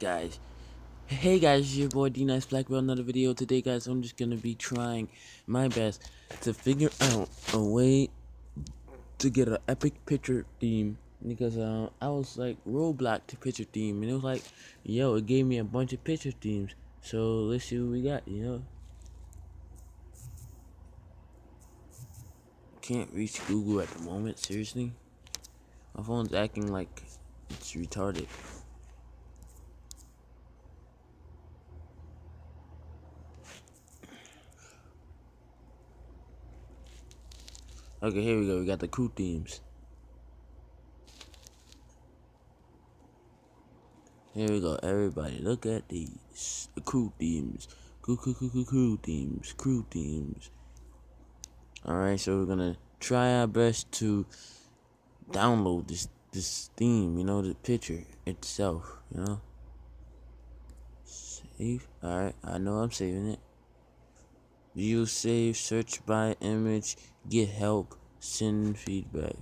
guys? Hey guys, your boy D Nice Black Belt. Another video today, guys. I'm just gonna be trying my best to figure out a way to get an epic picture theme because uh, I was like Roblox to picture theme, and it was like, yo, it gave me a bunch of picture themes. So let's see what we got, you know. Can't reach Google at the moment. Seriously, my phone's acting like it's retarded. Okay, here we go. We got the crew themes. Here we go. Everybody, look at these. The crew themes. Crew, crew, crew, crew, crew themes. Crew themes. Alright, so we're gonna try our best to download this this theme, you know, the picture itself, you know. Save. Alright, I know I'm saving it. View, save, search by image, get help, send feedback.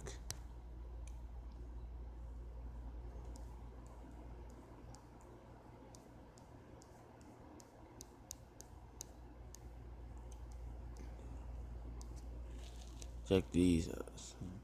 Check these out.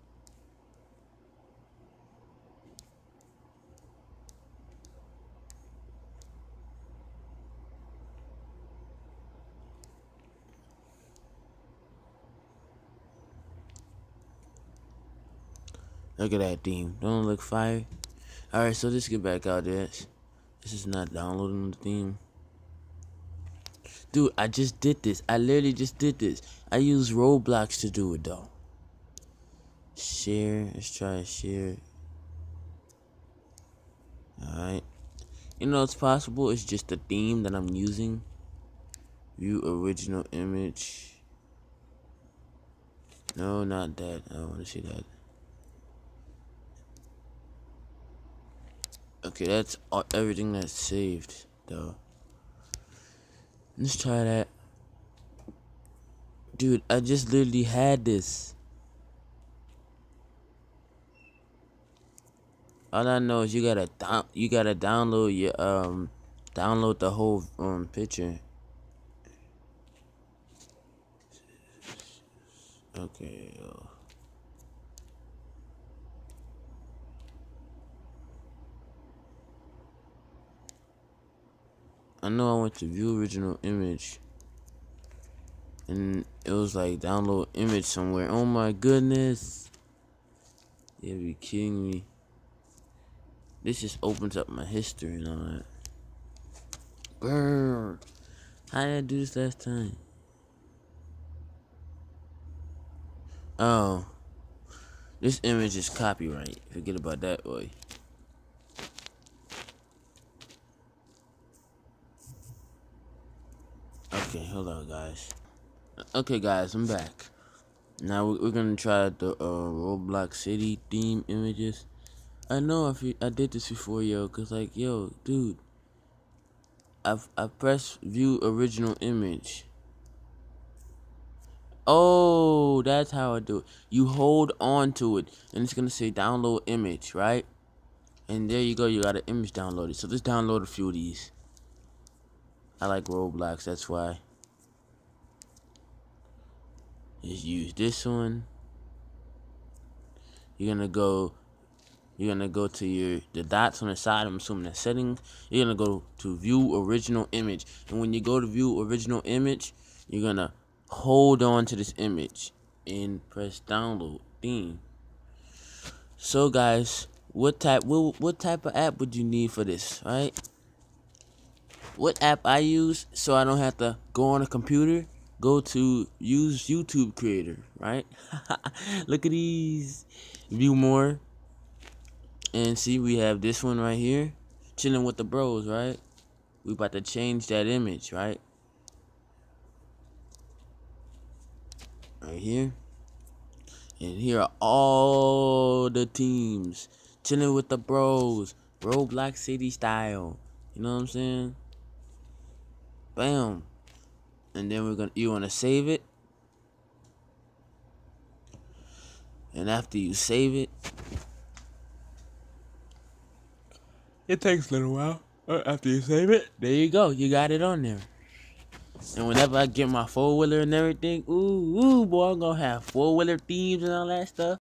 Look at that theme. Don't look fire. Alright, so let's get back out there. This This is not downloading the theme. Dude, I just did this. I literally just did this. I use Roblox to do it though. Share. Let's try to share. Alright. You know it's possible. It's just the theme that I'm using. View original image. No, not that. I don't want to see that. Okay, that's all, everything that's saved, though. Let's try that. Dude, I just literally had this. All I know is you gotta down, you gotta download your um, download the whole um picture. Okay. I know I went to view original image and it was like download image somewhere. Oh my goodness. You be kidding me. This just opens up my history and all that. Brr. How did I do this last time? Oh. This image is copyright. Forget about that, boy. Okay, hold on, guys. Okay, guys, I'm back. Now we're gonna try the uh, Roblox City theme images. I know if I did this before, yo, cause like, yo, dude, I've I pressed view original image. Oh, that's how I do it. You hold on to it, and it's gonna say download image, right? And there you go. You got an image downloaded. So just download a few of these. I like Roblox, that's why. Just use this one. You're gonna go you're gonna go to your the dots on the side, I'm assuming the settings. You're gonna go to view original image. And when you go to view original image, you're gonna hold on to this image and press download theme. So guys, what type what, what type of app would you need for this, right? what app I use so I don't have to go on a computer, go to use YouTube Creator, right? Look at these. View more. And see, we have this one right here. Chilling with the bros, right? We about to change that image, right? Right here. And here are all the teams. Chilling with the bros. Roblox City style. You know what I'm saying? Bam. And then we're gonna you wanna save it. And after you save it, it takes a little while. After you save it, there you go. You got it on there. And whenever I get my four wheeler and everything, ooh, ooh, boy, I'm gonna have four wheeler themes and all that stuff.